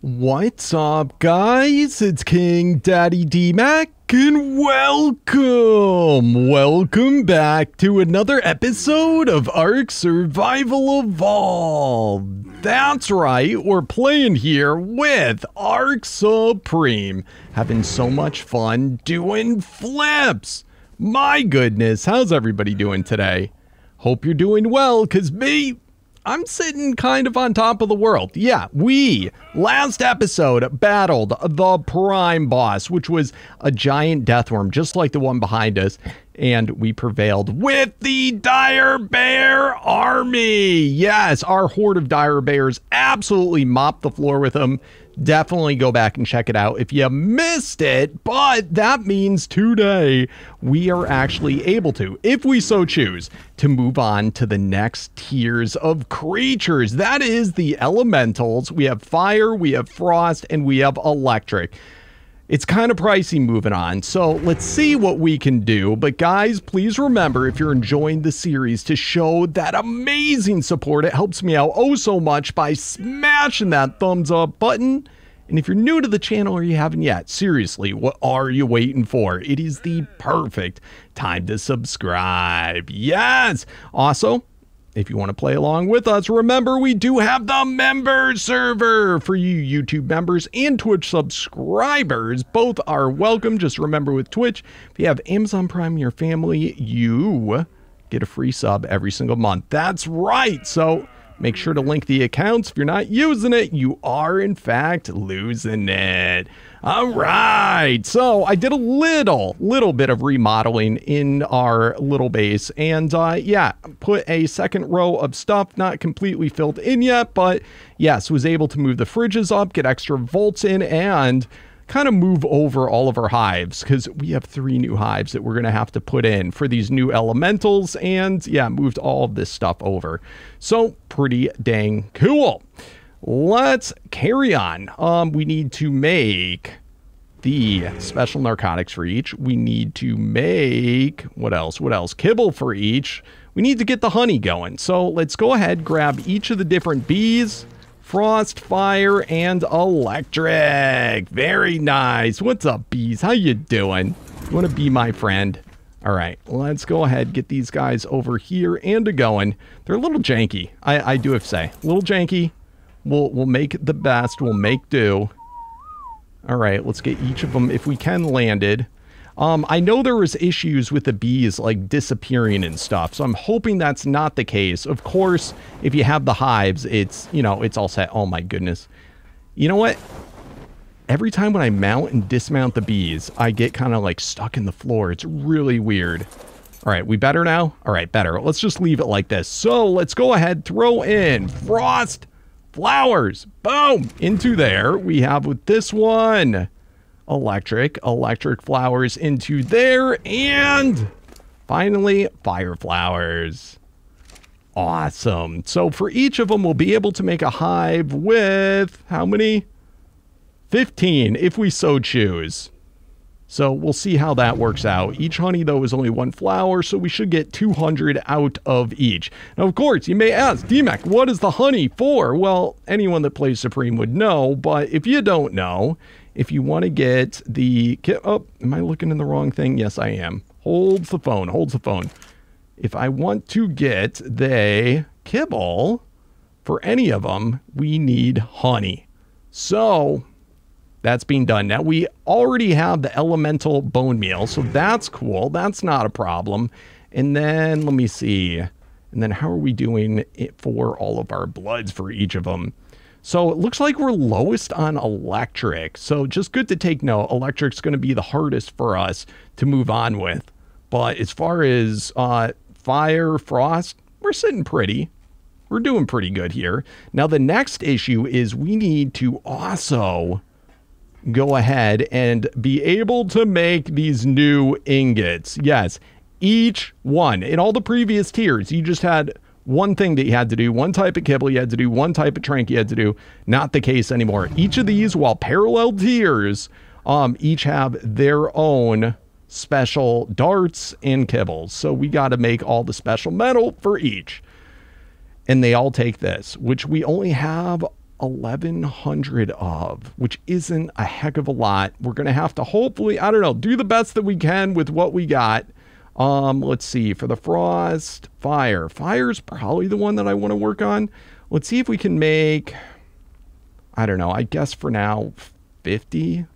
What's up, guys? It's King Daddy D Mac, and welcome! Welcome back to another episode of Ark Survival Evolved. That's right, we're playing here with Ark Supreme, having so much fun doing flips. My goodness, how's everybody doing today? Hope you're doing well, because me, I'm sitting kind of on top of the world. Yeah, we last episode battled the prime boss, which was a giant death worm, just like the one behind us. And we prevailed with the dire bear army. Yes, our horde of dire bears absolutely mopped the floor with them definitely go back and check it out if you missed it. But that means today we are actually able to, if we so choose, to move on to the next tiers of creatures. That is the elementals. We have fire, we have frost, and we have electric. It's kind of pricey moving on, so let's see what we can do. But guys, please remember if you're enjoying the series to show that amazing support. It helps me out oh so much by smashing that thumbs up button. And if you're new to the channel or you haven't yet, seriously, what are you waiting for? It is the perfect time to subscribe. Yes! Also, if you want to play along with us, remember we do have the member server for you YouTube members and Twitch subscribers. Both are welcome. Just remember with Twitch, if you have Amazon Prime in your family, you get a free sub every single month. That's right. So make sure to link the accounts. If you're not using it, you are in fact losing it. All right. So I did a little, little bit of remodeling in our little base. And uh, yeah, put a second row of stuff, not completely filled in yet, but yes, was able to move the fridges up, get extra volts in, and kind of move over all of our hives because we have three new hives that we're going to have to put in for these new elementals. And yeah, moved all of this stuff over. So pretty dang cool let's carry on. Um, we need to make the special narcotics for each. We need to make, what else? What else? Kibble for each. We need to get the honey going. So let's go ahead, grab each of the different bees. Frost, fire, and electric. Very nice. What's up, bees? How you doing? You want to be my friend? All right, let's go ahead, get these guys over here and a going. They're a little janky, I, I do have to say. A little janky, We'll, we'll make the best. We'll make do. All right, let's get each of them, if we can, landed. Um, I know there was issues with the bees like disappearing and stuff, so I'm hoping that's not the case. Of course, if you have the hives, it's, you know, it's all set. Oh my goodness. You know what? Every time when I mount and dismount the bees, I get kind of like stuck in the floor. It's really weird. All right, we better now? All right, better. Let's just leave it like this. So let's go ahead, throw in Frost flowers. Boom! Into there. We have with this one electric, electric flowers into there, and finally, fire flowers. Awesome. So for each of them, we'll be able to make a hive with how many? 15, if we so choose. So we'll see how that works out. Each honey, though, is only one flower, so we should get 200 out of each. Now, of course, you may ask, DMAC, what is the honey for? Well, anyone that plays Supreme would know, but if you don't know, if you want to get the... Oh, am I looking in the wrong thing? Yes, I am. Holds the phone, holds the phone. If I want to get the kibble for any of them, we need honey. So that's being done. Now, we already have the elemental bone meal, so that's cool. That's not a problem. And then, let me see. And then how are we doing it for all of our bloods for each of them? So it looks like we're lowest on electric. So just good to take note. Electric's going to be the hardest for us to move on with. But as far as uh, fire, frost, we're sitting pretty. We're doing pretty good here. Now, the next issue is we need to also go ahead and be able to make these new ingots. Yes, each one. In all the previous tiers, you just had one thing that you had to do, one type of kibble you had to do, one type of trank you had to do. Not the case anymore. Each of these, while parallel tiers, um, each have their own special darts and kibbles. So we got to make all the special metal for each. And they all take this, which we only have 1100 of, which isn't a heck of a lot. We're going to have to hopefully, I don't know, do the best that we can with what we got. Um, let's see, for the frost, fire. Fire's probably the one that I want to work on. Let's see if we can make, I don't know, I guess for now, 50. Is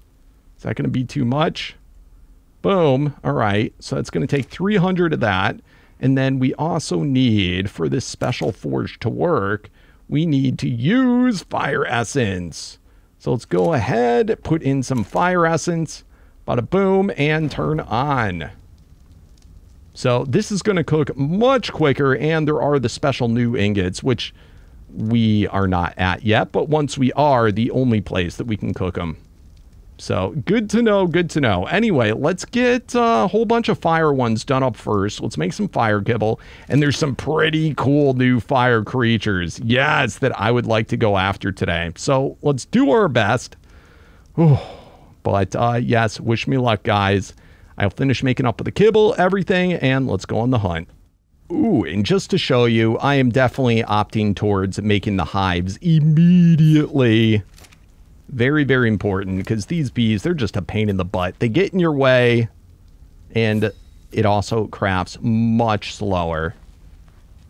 that going to be too much? Boom. All right. So that's going to take 300 of that. And then we also need, for this special forge to work, we need to use fire essence. So let's go ahead, put in some fire essence, bada boom, and turn on. So this is going to cook much quicker, and there are the special new ingots, which we are not at yet, but once we are, the only place that we can cook them. So good to know, good to know. Anyway, let's get a whole bunch of fire ones done up first. Let's make some fire kibble. And there's some pretty cool new fire creatures. Yes, that I would like to go after today. So let's do our best. Ooh, But uh, yes, wish me luck, guys. I'll finish making up with the kibble, everything, and let's go on the hunt. Ooh, and just to show you, I am definitely opting towards making the hives immediately very, very important because these bees, they're just a pain in the butt. They get in your way and it also crafts much slower.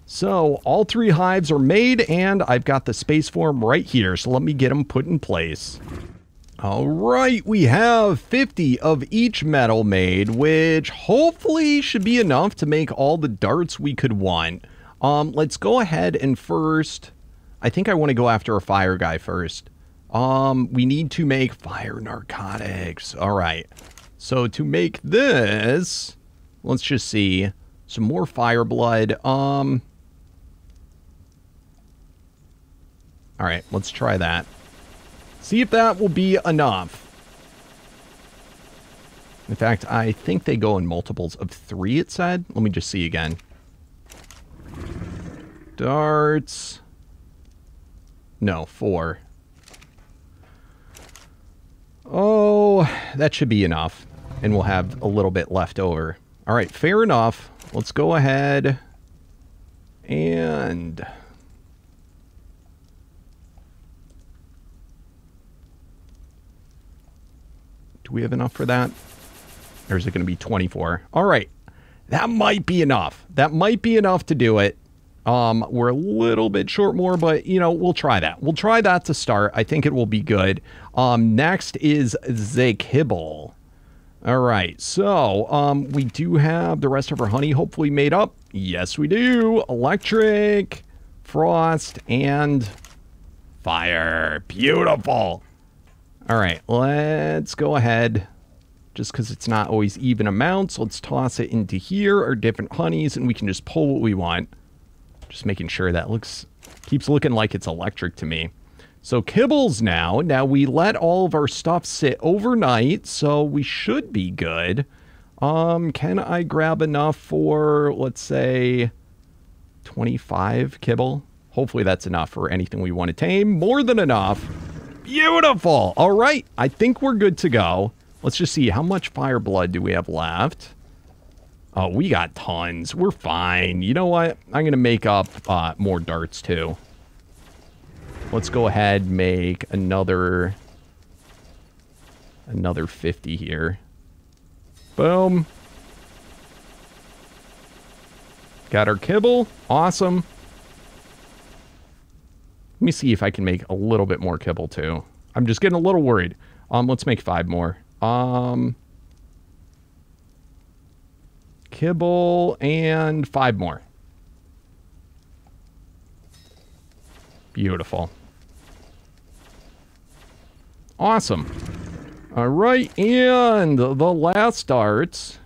So all three hives are made and I've got the space form right here. So let me get them put in place. All right, we have 50 of each metal made, which hopefully should be enough to make all the darts we could want. Um, let's go ahead and first, I think I want to go after a fire guy first. Um, we need to make fire narcotics. All right. So to make this, let's just see some more fire blood. Um, all right, let's try that. See if that will be enough. In fact, I think they go in multiples of three, it said. Let me just see again. Darts. No, four. Oh, that should be enough. And we'll have a little bit left over. All right, fair enough. Let's go ahead and... Do we have enough for that? Or is it going to be 24? All right. That might be enough. That might be enough to do it. Um, we're a little bit short more, but you know, we'll try that. We'll try that to start. I think it will be good. Um, next is the kibble. All right, so um, we do have the rest of our honey hopefully made up. Yes, we do. Electric, frost, and fire. Beautiful. All right, let's go ahead. Just because it's not always even amounts, let's toss it into here, our different honeys, and we can just pull what we want. Just making sure that looks keeps looking like it's electric to me. So kibbles now. Now we let all of our stuff sit overnight, so we should be good. Um, can I grab enough for, let's say, 25 kibble? Hopefully that's enough for anything we want to tame. More than enough. Beautiful. All right. I think we're good to go. Let's just see. How much fire blood do we have left? Oh, we got tons. We're fine. You know what? I'm going to make up uh, more darts, too. Let's go ahead make another... Another 50 here. Boom. Got our kibble. Awesome. Let me see if I can make a little bit more kibble, too. I'm just getting a little worried. Um, let's make five more. Um... Kibble, and five more. Beautiful. Awesome. All right, and the last darts.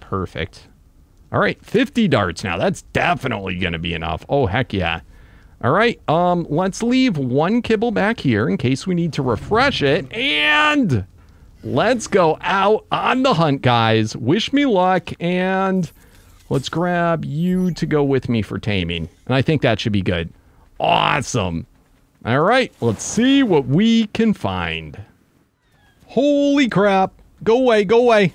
Perfect. All right, 50 darts now. That's definitely going to be enough. Oh, heck yeah. All right, um, let's leave one kibble back here in case we need to refresh it. And let's go out on the hunt, guys. Wish me luck, and let's grab you to go with me for taming. And I think that should be good. Awesome. All right, let's see what we can find. Holy crap. Go away, go away.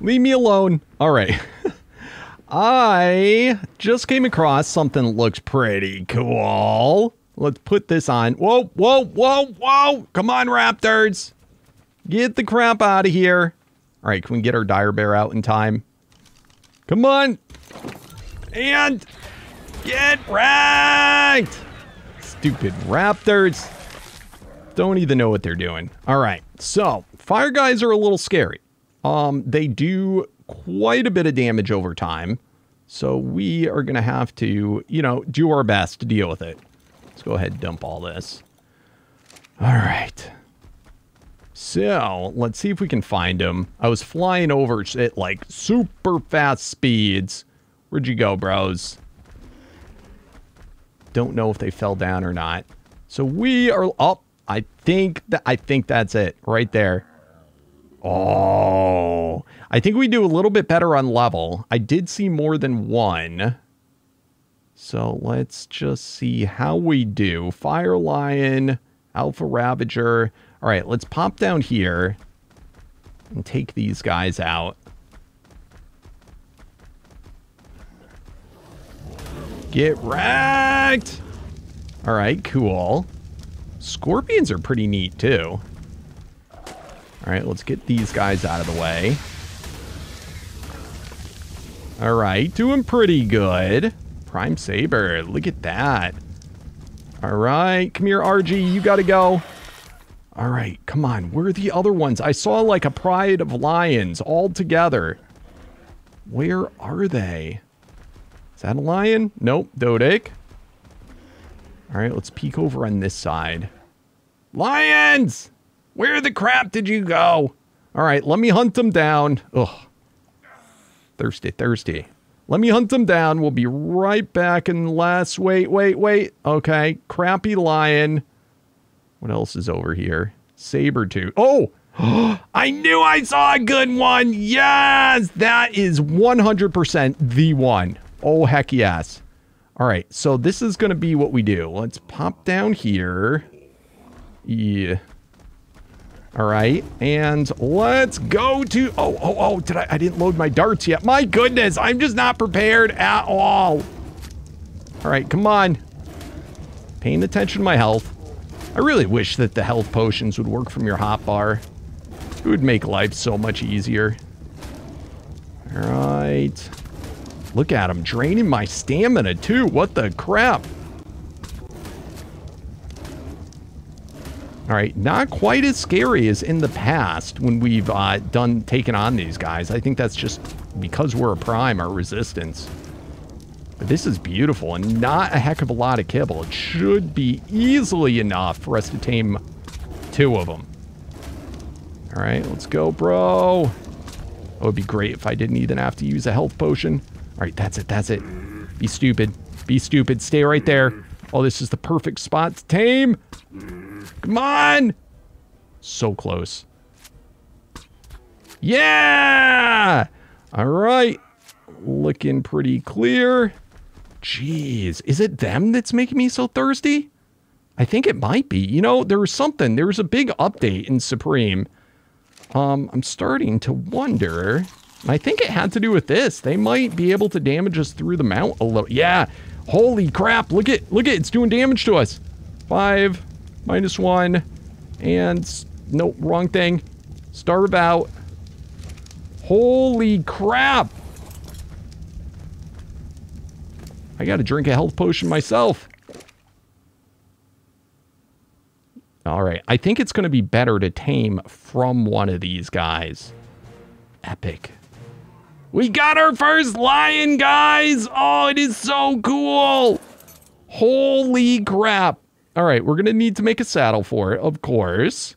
Leave me alone. All right. I just came across something that looks pretty cool. Let's put this on. Whoa, whoa, whoa, whoa. Come on, Raptors. Get the crap out of here. All right, can we get our dire bear out in time? Come on. And get wrecked. Stupid Raptors. Don't even know what they're doing. All right, so fire guys are a little scary. Um, they do quite a bit of damage over time. So we are going to have to, you know, do our best to deal with it. Let's go ahead and dump all this. All right. So let's see if we can find him. I was flying over at like super fast speeds. Where'd you go, bros? Don't know if they fell down or not. So we are up. Oh, I think that I think that's it right there. Oh, I think we do a little bit better on level. I did see more than one. So let's just see how we do. Fire Lion, Alpha Ravager. All right, let's pop down here and take these guys out. Get wrecked! All right, cool. Scorpions are pretty neat, too. All right, let's get these guys out of the way. All right, doing pretty good. Prime Saber, look at that. All right, come here, Argy, you gotta go. All right, come on, where are the other ones? I saw like a pride of lions all together. Where are they? Is that a lion? Nope, Dodek. All right, let's peek over on this side. Lions! Where the crap did you go? All right, let me hunt them down. Ugh. Thirsty, thirsty. Let me hunt them down. We'll be right back unless... Wait, wait, wait. Okay, crappy lion. What else is over here? Saber tooth. Oh! I knew I saw a good one. Yes! That is 100% the one. Oh, heck yes. All right, so this is going to be what we do. Let's pop down here. Yeah. All right, and let's go to, oh, oh, oh, did I, I didn't load my darts yet. My goodness, I'm just not prepared at all. All right, come on. Paying attention to my health. I really wish that the health potions would work from your hot bar. It would make life so much easier. All right. Look at him, draining my stamina too. What the crap? All right, not quite as scary as in the past when we've uh, done taken on these guys. I think that's just because we're a prime, our resistance. But this is beautiful and not a heck of a lot of kibble. It should be easily enough for us to tame two of them. All right, let's go, bro. It would be great if I didn't even have to use a health potion. All right, that's it, that's it. Be stupid. Be stupid. Stay right there. Oh, this is the perfect spot to tame. Come on! So close. Yeah! All right. Looking pretty clear. Jeez, is it them that's making me so thirsty? I think it might be. You know, there was something. There was a big update in Supreme. Um, I'm starting to wonder. I think it had to do with this. They might be able to damage us through the mount a little. Yeah. Holy crap. Look at, look at, it's doing damage to us. Five, minus one, and nope, wrong thing. Starve out. Holy crap! I gotta drink a health potion myself. Alright, I think it's gonna be better to tame from one of these guys. Epic. We got our first lion, guys! Oh, it is so cool! Holy crap. All right, we're to need to make a saddle for it, of course.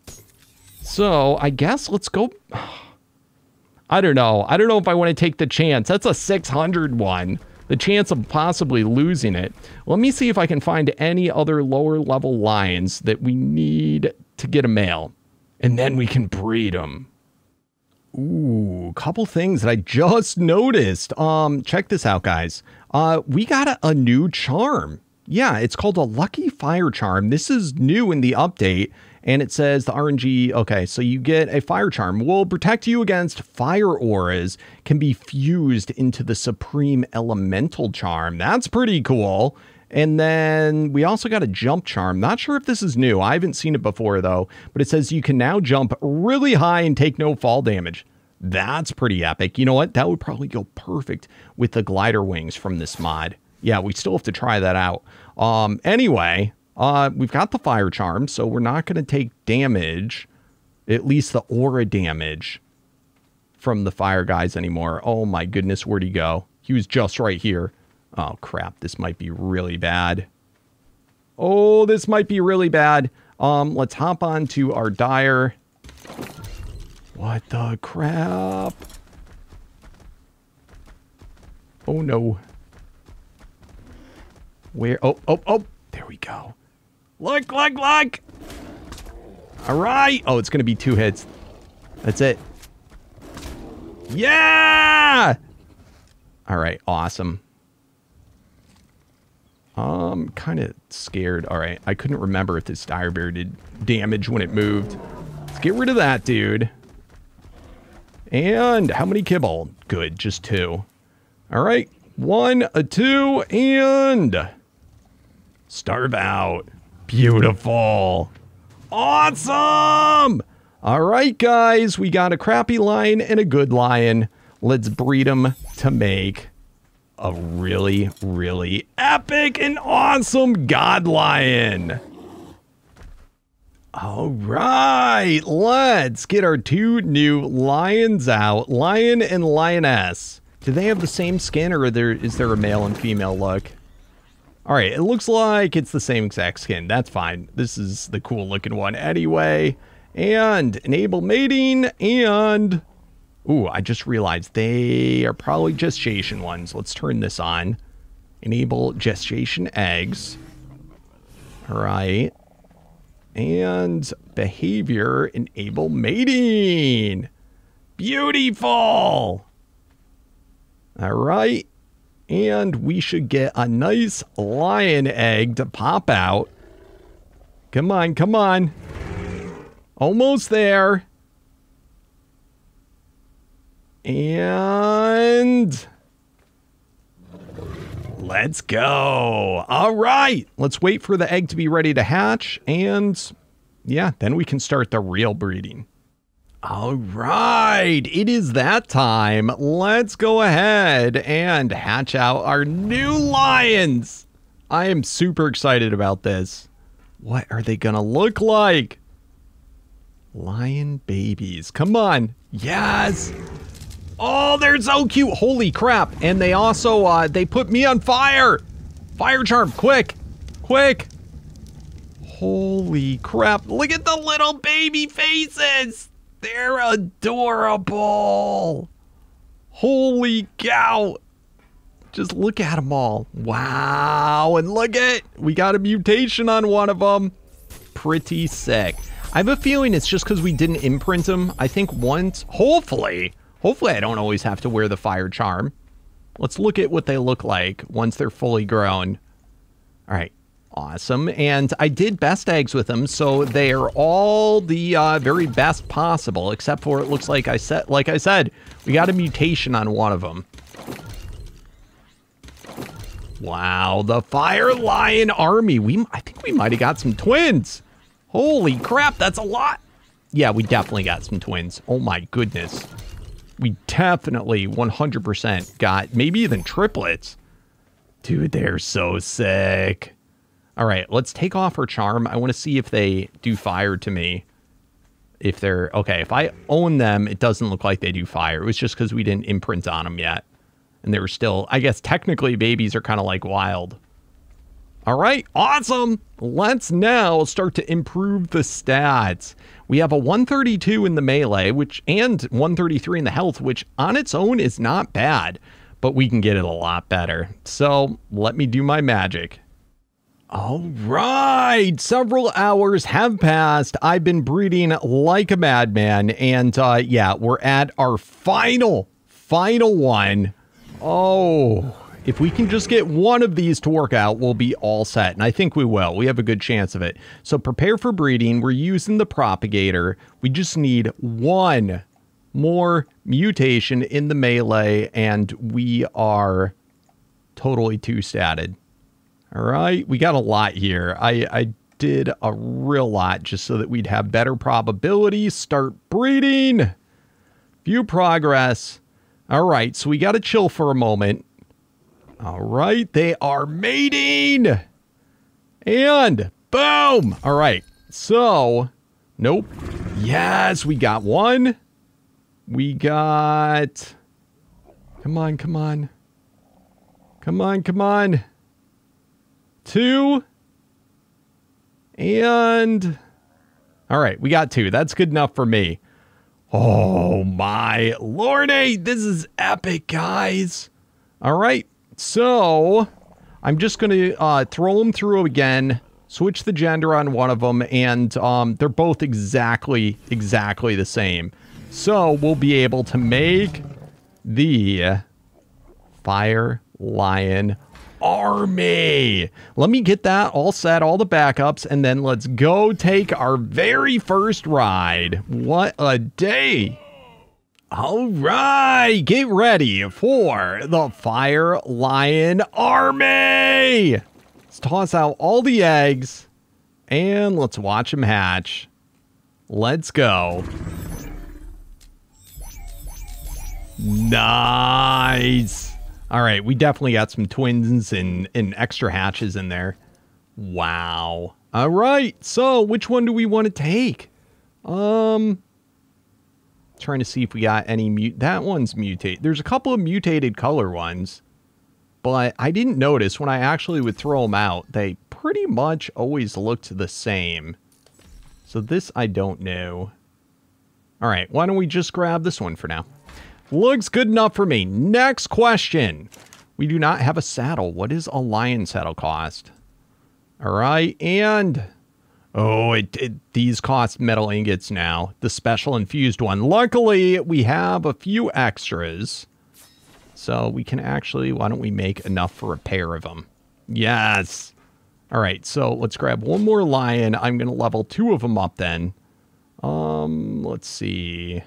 So I guess let's go. I don't know. I don't know if I want to take the chance. That's a 600 one. The chance of possibly losing it. Let me see if I can find any other lower level lions that we need to get a male. And then we can breed them. Ooh, a couple things that I just noticed. Um, check this out, guys. Uh, we got a, a new charm Yeah, it's called a Lucky Fire Charm. This is new in the update. And it says the RNG, okay, so you get a fire charm. Will protect you against fire auras, can be fused into the supreme elemental charm. That's pretty cool. And then we also got a jump charm. Not sure if this is new. I haven't seen it before though, but it says you can now jump really high and take no fall damage. That's pretty epic. You know what? That would probably go perfect with the glider wings from this mod. Yeah, we still have to try that out. Um, anyway, uh, we've got the fire charm, so we're not going to take damage, at least the aura damage from the fire guys anymore. Oh my goodness, where'd he go? He was just right here. Oh crap, this might be really bad. Oh, this might be really bad. Um, let's hop on to our dire. What the crap? Oh no. Where? Oh, oh, oh, there we go. Look, look, look! All right. Oh, it's to be two hits. That's it. Yeah! All right, awesome. Um, I'm kind of scared. All right, I couldn't remember if this dire bear did damage when it moved. Let's get rid of that, dude. And how many kibble? Good, just two. All right, one, a two, and starve out. Beautiful. Awesome. All right, guys, we got a crappy lion and a good lion. Let's breed them to make a really, really epic and awesome god lion. All right, let's get our two new lions out. Lion and lioness. Do they have the same skin or there, is there a male and female look? All right, it looks like it's the same exact skin. That's fine. This is the cool looking one anyway. And enable mating and Ooh, I just realized they are probably gestation ones. Let's turn this on. Enable gestation eggs. All right. And behavior, enable mating. Beautiful. All right. And we should get a nice lion egg to pop out. Come on, come on. Almost there. And let's go. All right. Let's wait for the egg to be ready to hatch. And yeah, then we can start the real breeding. All right. It is that time. Let's go ahead and hatch out our new lions. I am super excited about this. What are they going to look like? Lion babies. Come on. Yes. Oh, they're so cute. Holy crap. And they also, uh, they put me on fire. Fire charm, quick, quick. Holy crap. Look at the little baby faces. They're adorable. Holy cow. Just look at them all. Wow. And look at, we got a mutation on one of them. Pretty sick. I have a feeling it's just because we didn't imprint them. I think once, hopefully, Hopefully I don't always have to wear the fire charm. Let's look at what they look like once they're fully grown. All right. Awesome. And I did best eggs with them, so they are all the uh, very best possible, except for it looks like I said, like I said, we got a mutation on one of them. Wow, the Fire Lion Army. We, I think we might have got some twins. Holy crap, that's a lot. Yeah, we definitely got some twins. Oh my goodness we definitely 100% got maybe even triplets. Dude, they're so sick. All right, let's take off her charm. I want to see if they do fire to me. If they're, okay, if I own them, it doesn't look like they do fire. It was just because we didn't imprint on them yet. And they were still, I guess technically babies are kind of like wild. All right, awesome. Let's now start to improve the stats. We have a 132 in the melee, which and 133 in the health, which on its own is not bad, but we can get it a lot better. So let me do my magic. All right, several hours have passed. I've been breeding like a madman, and uh, yeah, we're at our final, final one. Oh, If we can just get one of these to work out, we'll be all set. And I think we will. We have a good chance of it. So prepare for breeding. We're using the propagator. We just need one more mutation in the melee, and we are totally two-statted. All right, we got a lot here. I, I did a real lot just so that we'd have better probability. Start breeding. View progress. All right, so we got to chill for a moment. All right, they are mating. And boom. All right, so, nope. Yes, we got one. We got... Come on, come on. Come on, come on. Two. And... All right, we got two. That's good enough for me. Oh my lordy, this is epic, guys. All right, so I'm just going to uh, throw them through again, switch the gender on one of them, and um, they're both exactly, exactly the same. So we'll be able to make the Fire Lion army. Let me get that all set, all the backups, and then let's go take our very first ride. What a day. All right, get ready for the Fire Lion Army. Let's toss out all the eggs and let's watch them hatch. Let's go. Nice. All right, we definitely got some twins and, and extra hatches in there. Wow. All right, so which one do we want to take? Um, trying to see if we got any mute. That one's mutated. There's a couple of mutated color ones, but I didn't notice when I actually would throw them out. They pretty much always looked the same. So this I don't know. All right, why don't we just grab this one for now? Looks good enough for me. Next question. We do not have a saddle. What does a lion saddle cost? All right, and... Oh, it, it, these cost metal ingots now. The special infused one. Luckily, we have a few extras. So we can actually... Why don't we make enough for a pair of them? Yes! All right, so let's grab one more lion. I'm going to level two of them up then. Um, let's see...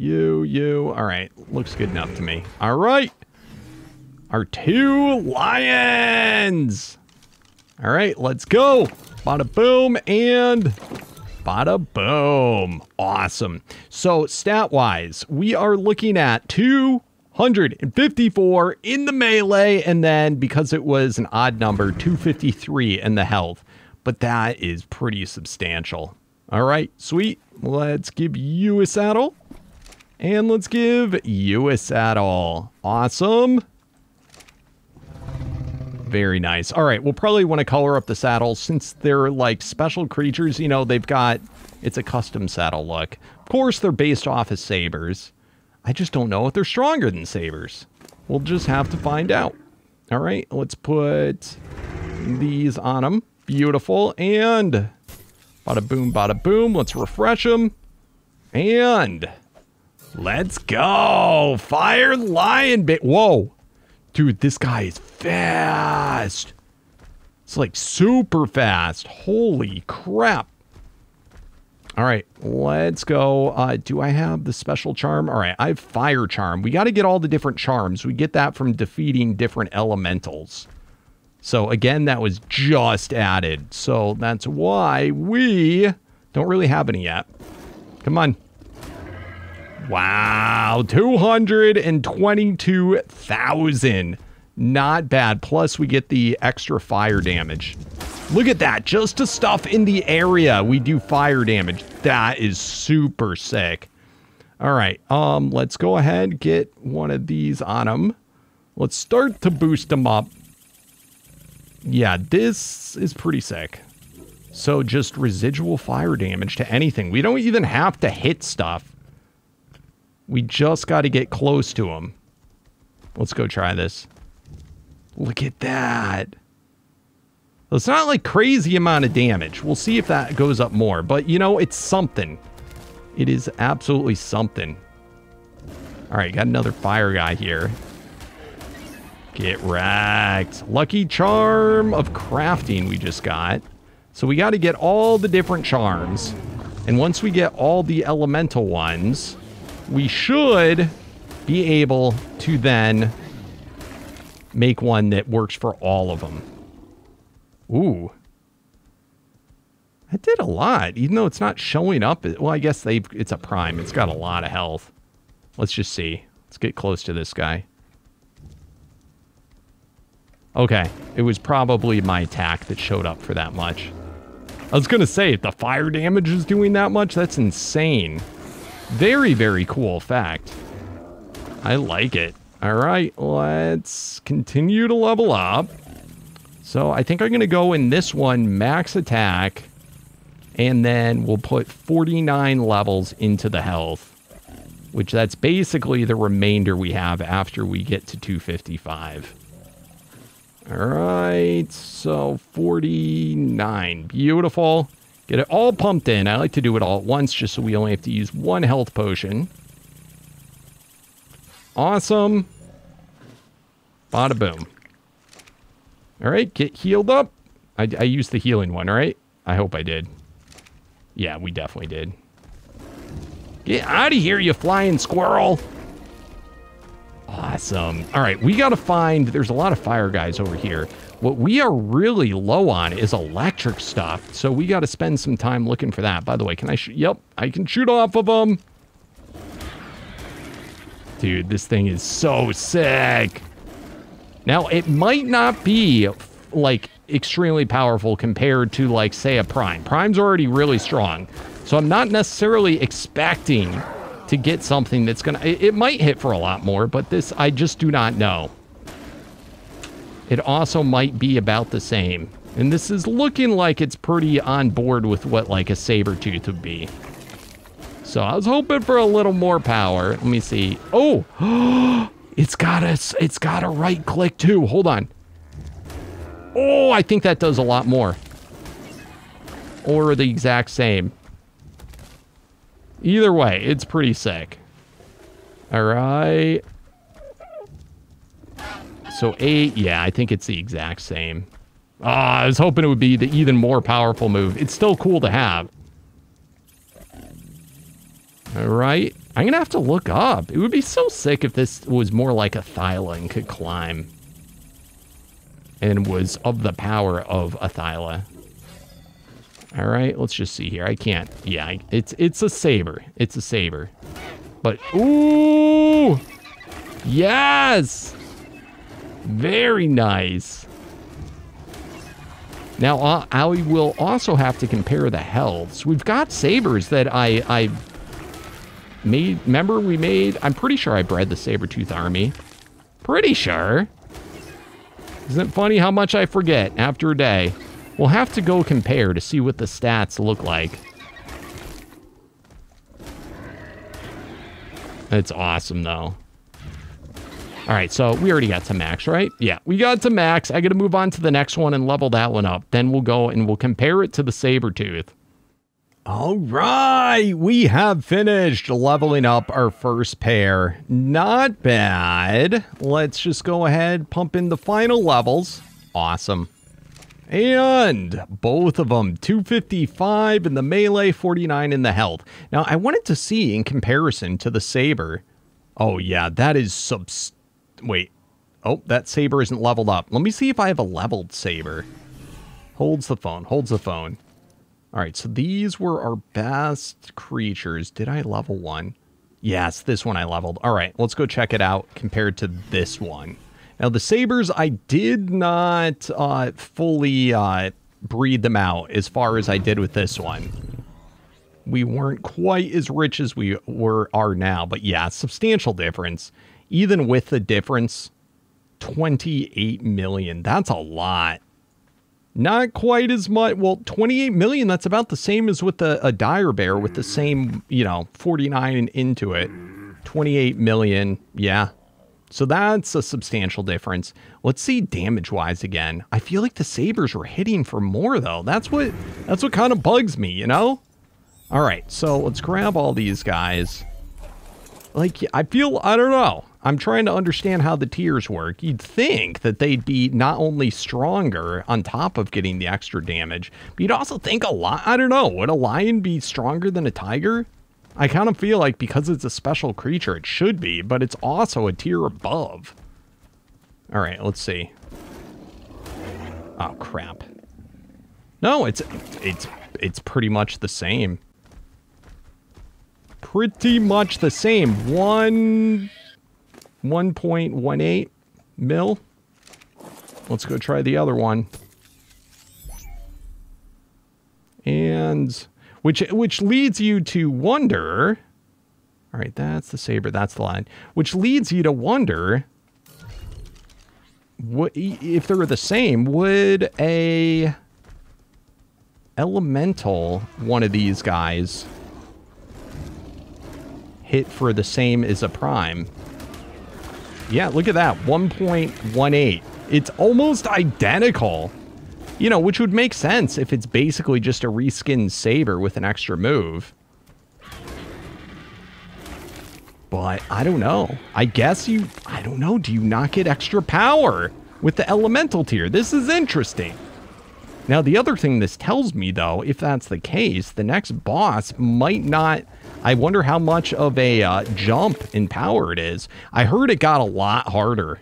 You, you. All right. Looks good enough to me. All right. Our two lions. All right, let's go. Bada boom and bada boom. Awesome. So stat wise, we are looking at 254 in the melee. And then because it was an odd number, 253 in the health. But that is pretty substantial. All right, sweet. Let's give you a saddle. And let's give you a saddle. Awesome. Very nice. All right, we'll probably want to color up the saddle since they're like special creatures. You know, they've got, it's a custom saddle look. Of course, they're based off of sabers. I just don't know if they're stronger than sabers. We'll just have to find out. All right, let's put these on them. Beautiful. And bada boom, bada boom. Let's refresh them. And Let's go. Fire lion bit. Whoa. Dude, this guy is fast. It's like super fast. Holy crap. All right, let's go. Uh, do I have the special charm? All right, I have fire charm. We got to get all the different charms. We get that from defeating different elementals. So again, that was just added. So that's why we don't really have any yet. Come on. Wow, 222,000. Not bad. Plus, we get the extra fire damage. Look at that. Just to stuff in the area, we do fire damage. That is super sick. All right, um, let's go ahead get one of these on him. Let's start to boost them up. Yeah, this is pretty sick. So just residual fire damage to anything. We don't even have to hit stuff. We just got to get close to him. Let's go try this. Look at that. It's not like crazy amount of damage. We'll see if that goes up more. But, you know, it's something. It is absolutely something. All right, got another fire guy here. Get wrecked. Lucky charm of crafting we just got. So we got to get all the different charms. And once we get all the elemental ones, we should be able to then make one that works for all of them. Ooh. That did a lot, even though it's not showing up. Well, I guess they it's a prime. It's got a lot of health. Let's just see. Let's get close to this guy. Okay, it was probably my attack that showed up for that much. I was going to say, if the fire damage is doing that much, that's insane. Very, very cool fact. I like it. All right, let's continue to level up. So I think I'm going to go in this one, max attack, and then we'll put 49 levels into the health, which that's basically the remainder we have after we get to 255. All right, so 49. Beautiful. Get it all pumped in. I like to do it all at once just so we only have to use one health potion. Awesome. Bada boom. All right, get healed up. I, I used the healing one, right? I hope I did. Yeah, we definitely did. Get out of here, you flying squirrel. Awesome. All right, we got to find, there's a lot of fire guys over here. What we are really low on is electric stuff, so we got to spend some time looking for that. By the way, can I shoot? Yep, I can shoot off of them. Dude, this thing is so sick. Now, it might not be, like, extremely powerful compared to, like, say, a Prime. Prime's already really strong, so I'm not necessarily expecting to get something that's gonna it, it might hit for a lot more but this I just do not know it also might be about the same. And this is looking like it's pretty on board with what like a saber tooth would be. So I was hoping for a little more power. Let me see. Oh! It's got a it's got a right click too. Hold on. Oh I think that does a lot more. Or the exact same. Either way, it's pretty sick. All right. So eight, yeah, I think it's the exact same. Ah, I was hoping it would be the even more powerful move. It's still cool to have. All right. I'm going to have to look up. It would be so sick if this was more like a Thyla and could climb. And was of the power of a Thyla. All right, let's just see here. I can't. Yeah, it's it's a saber. It's a saber. But ooh, yes, very nice. Now uh, I will also have to compare the healths. We've got sabers that I I made. Remember we made. I'm pretty sure I bred the saber tooth army. Pretty sure. Isn't it funny how much I forget after a day? We'll have to go compare to see what the stats look like. It's awesome, though. All right, so we already got to max, right? Yeah, we got to max. I got to move on to the next one and level that one up. Then we'll go and we'll compare it to the saber tooth. All right, we have finished leveling up our first pair. Not bad. Let's just go ahead, pump in the final levels. Awesome. And both of them, 255 in the melee, 49 in the health. Now, I wanted to see in comparison to the saber. Oh, yeah, that is subs... Wait. Oh, that saber isn't leveled up. Let me see if I have a leveled saber. Holds the phone, holds the phone. All right, so these were our best creatures. Did I level one? Yes, this one I leveled. All right, let's go check it out compared to this one. Now, the Sabres, I did not uh, fully uh, breed them out as far as I did with this one. We weren't quite as rich as we were are now, but yeah, substantial difference. Even with the difference, 28 million. That's a lot. Not quite as much. Well, 28 million, that's about the same as with a, a dire bear with the same, you know, 49 into it. 28 million. Yeah, so that's a substantial difference. Let's see damage-wise again. I feel like the Sabres were hitting for more, though. That's what, that's what kind of bugs me, you know? All right, so let's grab all these guys. Like, I feel, I don't know. I'm trying to understand how the tiers work. You'd think that they'd be not only stronger on top of getting the extra damage, but you'd also think a lot. I don't know. Would a lion be stronger than a tiger? I kind of feel like because it's a special creature, it should be, but it's also a tier above. All right, let's see. Oh crap. No, it's it's it's pretty much the same. Pretty much the same. One 1.18 mil. Let's go try the other one. And which which leads you to wonder. All right, that's the saber. That's the line. Which leads you to wonder what if they were the same. Would a elemental one of these guys hit for the same as a prime? Yeah, look at that. 1.18. It's almost identical. You know, which would make sense if it's basically just a reskinned Saber with an extra move. But I don't know. I guess you... I don't know. Do you not get extra power with the Elemental tier? This is interesting. Now, the other thing this tells me, though, if that's the case, the next boss might not I wonder how much of a uh, jump in power it is. I heard it got a lot harder.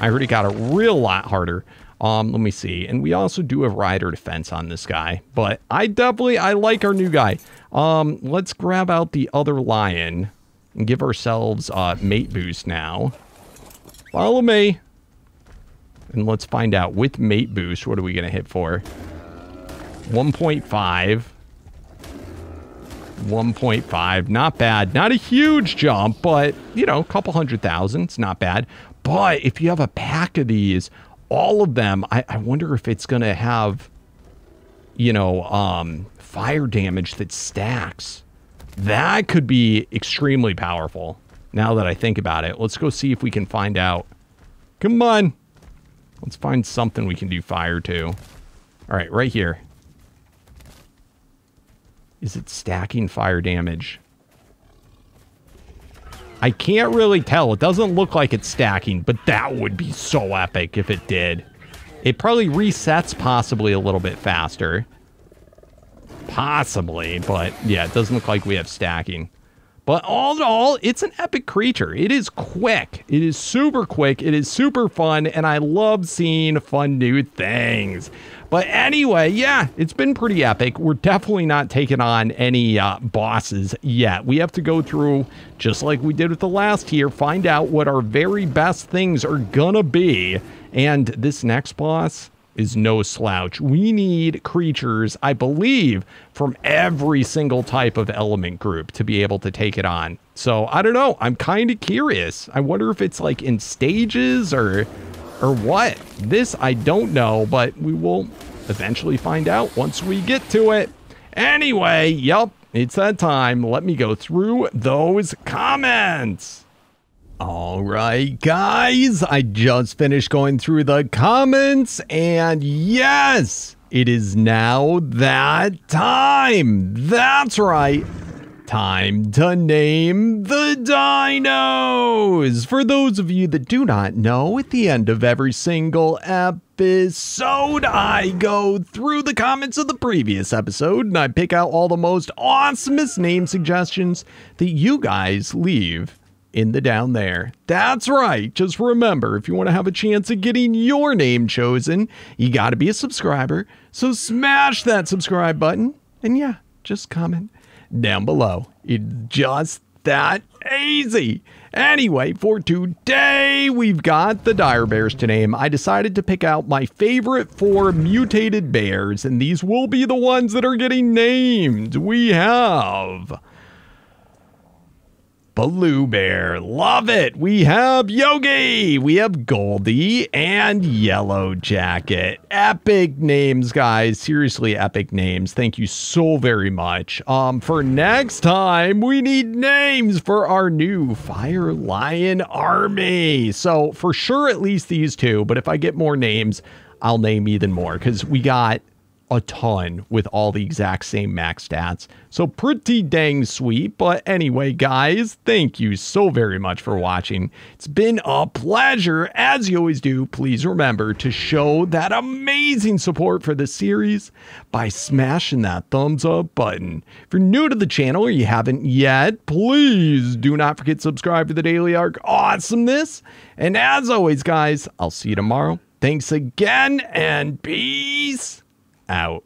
I heard it got a real lot harder. Um, let me see. And we also do have rider defense on this guy. But I definitely, I like our new guy. Um, let's grab out the other lion and give ourselves uh, mate boost now. Follow me. And let's find out with mate boost, what are we going to hit for? 1.5. 1.5. Not bad. Not a huge jump, but, you know, a couple hundred thousand. It's not bad. But if you have a pack of these, all of them, I, I wonder if it's going to have, you know, um, fire damage that stacks. That could be extremely powerful now that I think about it. Let's go see if we can find out. Come on. Let's find something we can do fire to. All right, right here. Is it stacking fire damage? I can't really tell. It doesn't look like it's stacking, but that would be so epic if it did. It probably resets possibly a little bit faster. Possibly, but yeah, it doesn't look like we have stacking. But all in all, it's an epic creature. It is quick. It is super quick. It is super fun, and I love seeing fun new things. But anyway, yeah, it's been pretty epic. We're definitely not taking on any uh, bosses yet. We have to go through, just like we did with the last tier, find out what our very best things are gonna be. And this next boss is no slouch. We need creatures, I believe, from every single type of element group to be able to take it on. So I don't know. I'm kind of curious. I wonder if it's like in stages or or what? This I don't know, but we will eventually find out once we get to it. Anyway, yep, it's that time. Let me go through those comments. All right, guys, I just finished going through the comments, and yes, it is now that time. That's right. Time to name the dinos! For those of you that do not know, at the end of every single episode, I go through the comments of the previous episode and I pick out all the most awesomest name suggestions that you guys leave in the down there. That's right. Just remember, if you want to have a chance of getting your name chosen, you got to be a subscriber. So smash that subscribe button and yeah, just comment down below. It's just that easy. Anyway, for today, we've got the dire bears to name. I decided to pick out my favorite four mutated bears, and these will be the ones that are getting named. We have Blue Bear. Love it. We have Yogi. We have Goldie and Yellow Jacket. Epic names, guys. Seriously, epic names. Thank you so very much. Um, for next time, we need names for our new Fire Lion army. So for sure, at least these two. But if I get more names, I'll name even more because we got a ton with all the exact same max stats. So pretty dang sweet. But anyway, guys, thank you so very much for watching. It's been a pleasure. As you always do, please remember to show that amazing support for the series by smashing that thumbs up button. If you're new to the channel or you haven't yet, please do not forget to subscribe to the Daily Ark Awesomeness. And as always, guys, I'll see you tomorrow. Thanks again and peace out.